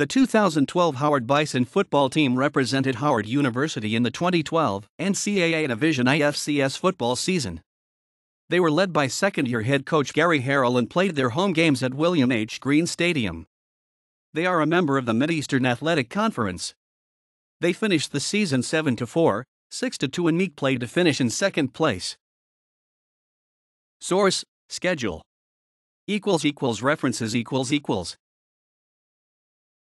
The 2012 Howard Bison football team represented Howard University in the 2012 NCAA Division IFCS football season. They were led by second year head coach Gary Harrell and played their home games at William H. Greene Stadium. They are a member of the Mideastern Athletic Conference. They finished the season 7 4, 6 2 and MEAC play to finish in second place. Source Schedule equals equals references equals equals